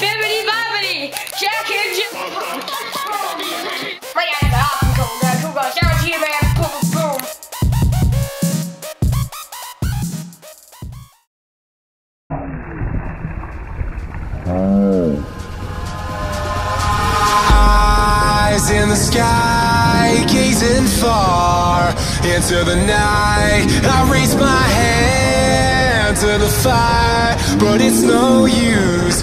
Bibbity bobbity, Jack and Jill. My eyes are awesome cool, girl. Cool girl, shout to you, man. Boom, boom. In the sky, gazing far into the night. I raise my hand to the fire, but it's no use